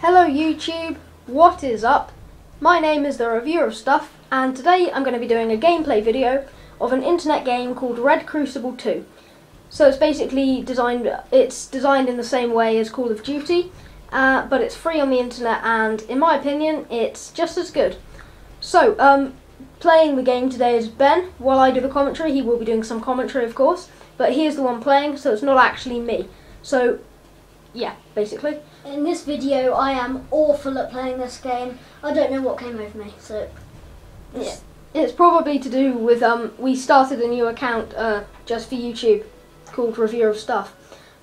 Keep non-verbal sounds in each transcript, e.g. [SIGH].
Hello YouTube, what is up? My name is the Reviewer of Stuff and today I'm going to be doing a gameplay video of an internet game called Red Crucible 2. So it's basically designed, it's designed in the same way as Call of Duty, uh, but it's free on the internet and in my opinion it's just as good. So, um, playing the game today is Ben. While I do the commentary, he will be doing some commentary of course, but he is the one playing so it's not actually me. So, yeah, basically. In this video, I am awful at playing this game. I don't know what came over me, so... Yeah. It's probably to do with um we started a new account uh just for YouTube called Review of Stuff.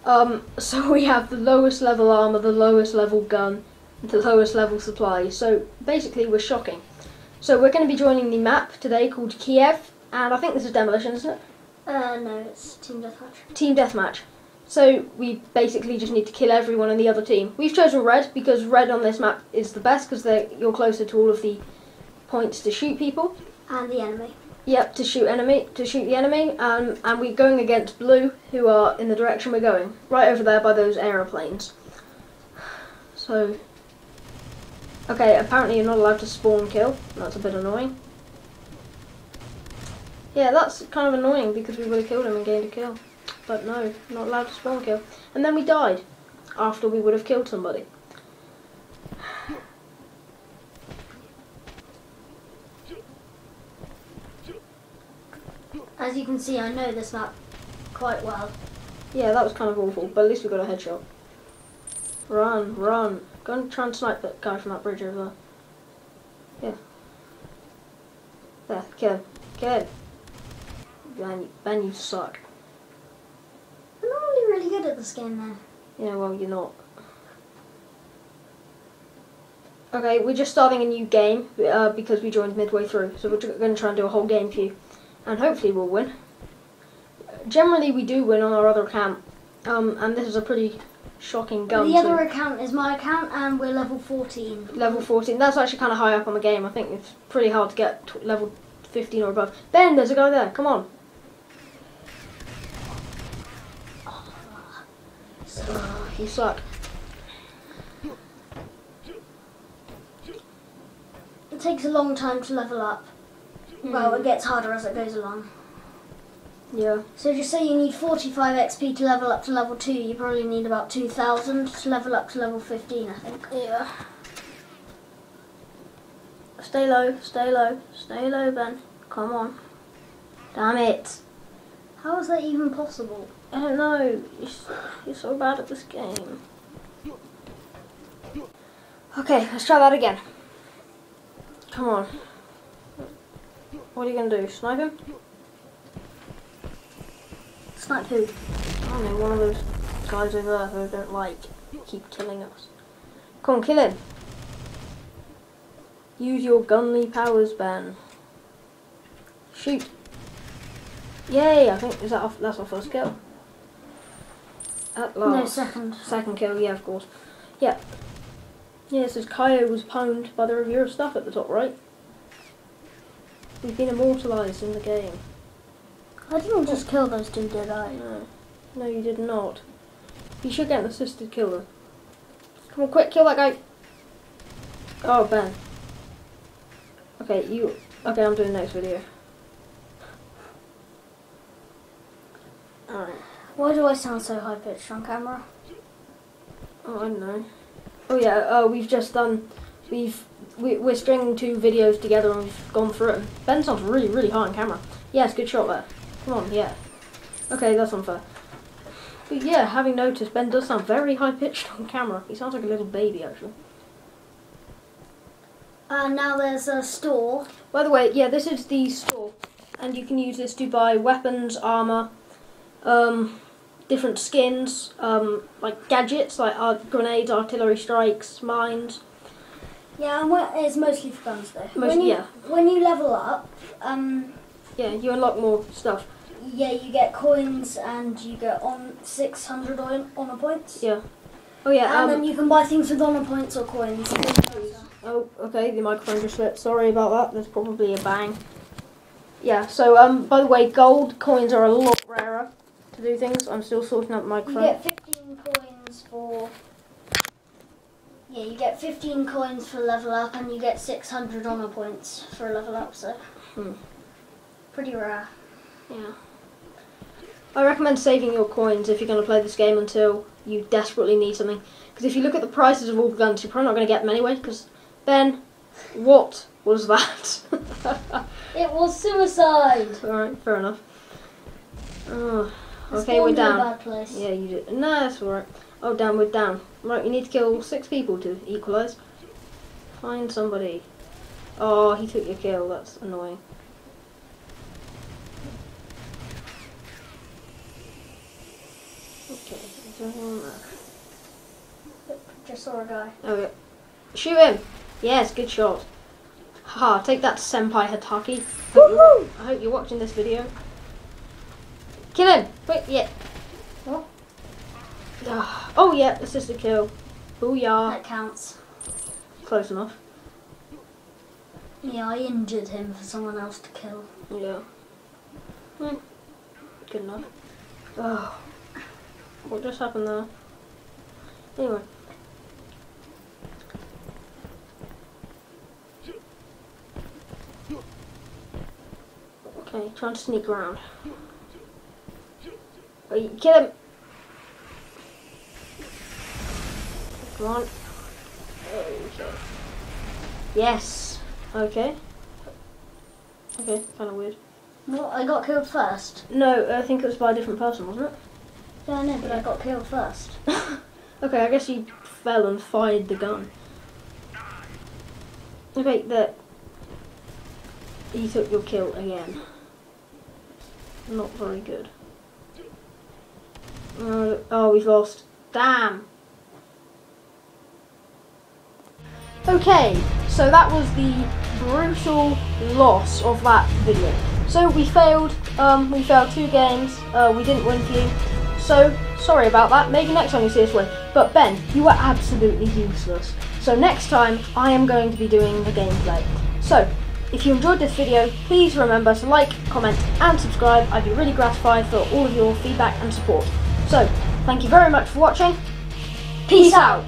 Um [LAUGHS] so we have the lowest level armor, the lowest level gun, the lowest level supplies. So basically we're shocking. So we're going to be joining the map today called Kiev and I think this is demolition, isn't it? Uh, no, it's Team Deathmatch. Team deathmatch. So we basically just need to kill everyone in the other team. We've chosen red because red on this map is the best because you're closer to all of the points to shoot people. And the enemy. Yep, to shoot enemy, to shoot the enemy, um, and we're going against blue, who are in the direction we're going, right over there by those aeroplanes. So, okay, apparently you're not allowed to spawn kill. That's a bit annoying. Yeah, that's kind of annoying because we would have killed him and gained a kill. But no, not allowed to spawn kill. And then we died after we would have killed somebody. As you can see, I know this map quite well. Yeah, that was kind of awful, but at least we got a headshot. Run, run. Go and try and snipe that guy from that bridge over there. Yeah. There, kill him. Kill him. Ben, ben, you suck. I'm not really really good at this game then. Yeah, well, you're not. Okay, we're just starting a new game uh, because we joined midway through, so we're going to try and do a whole game for you, and hopefully we'll win. Generally, we do win on our other account, um, and this is a pretty shocking gun. the other too. account is my account, and we're level 14. level 14. That's actually kind of high up on the game. I think it's pretty hard to get level 15 or above. Ben, there's a guy there. Come on. Oh, you suck. It takes a long time to level up. Well, it mm. gets harder as it goes along. Yeah. So just say you need 45 XP to level up to level 2, you probably need about 2,000 to level up to level 15, I think. Yeah. Stay low, stay low, stay low, Ben. Come on. Damn it. How is that even possible? I don't know. You're, so bad at this game. Okay, let's try that again. Come on. What are you going to do? Snipe him? Snipe who? I don't know, one of those guys over there who don't like keep killing us. Come on, kill him. Use your gunly powers, Ben. Shoot. Yay, I think, is that off, that's our first kill. At last. No, second. Second kill, yeah, of course. Yeah. Yeah, it says Kaio was pwned by the reviewer of stuff at the top right. We've been immortalised in the game. I didn't just kill those two, did I? No. No, you did not. You should get an assisted killer. Come on, quick, kill that guy. Oh, Ben. Okay, you. Okay, I'm doing the next video. Alright. Why do I sound so high pitched on camera? Oh, I don't know. Oh yeah, uh, we've just done. We've we, we're stringing two videos together and we've gone through it. Ben sounds really really high on camera. Yes, good shot there. Come on, yeah. Okay, that's unfair. But yeah, having noticed, Ben does sound very high pitched on camera. He sounds like a little baby actually. And now there's a store. By the way, yeah, this is the store, and you can use this to buy weapons, armor, um, different skins, um, like gadgets like uh, grenades, artillery strikes, mines. Yeah, and what- it's mostly for guns though. Most- when you, yeah. When you level up, um, Yeah, you unlock more stuff. yeah, you get coins and you get on 600 on- honor points. Yeah. Oh yeah. And Um, then you can buy things with honor points or coins. oh, okay. The microphone just slipped. Sorry about that. There's probably a bang. Yeah. So um, by the way, gold coins are a lot rarer do things. I'm still sorting out the You get 15 coins for Yeah, you get 15 coins for level up and you get 600 honor points for a level up, so. Hmm. Pretty rare. Yeah. I recommend saving your coins if you're going to play this game until you desperately need something. Because if you look at the prices of all the guns, you're probably not going to get them anyway. Because, Ben, what was that? [LAUGHS] It was suicide! Alright, fair enough. Oh, okay, we're down. Yeah, you did. No, that's alright. Oh, down, we're down. Right, you need to kill six people to equalise. Find somebody. Oh, he took your kill. That's annoying. Okay, is there anyone there? Just saw a guy. Okay. Shoot him! Yes, good shot. Ha, take that, Senpai Hataki. I hope you're watching this video. Kill him! Quick, yeah. What? Ah, Oh, yeah, assist a kill. Booyah. That counts. Close enough. Yeah, I injured him for someone else to kill. Yeah. Hmm. Good enough. Oh. What just happened there? Anyway. Okay, trying to sneak around. Kill him! Come on. Okay. Yes. Okay. Okay, kind of weird. What? I got killed first. No, I think it was by a different person, wasn't it? Yeah, I know, but I got killed first. [LAUGHS] okay, I guess you fell and fired the gun. Okay, that he took your kill again. Not very good. Uh, oh, we've lost. Damn. Okay, so that was the brutal loss of that video. So we failed. Um, we failed two games. Uh, we didn't win for. So sorry about that. Maybe next time you see us win. But Ben, you were absolutely useless. So next time I am going to be doing the gameplay. So if you enjoyed this video, please remember to like, comment, and subscribe. I'd be really gratified for all of your feedback and support. So thank you very much for watching. Peace out.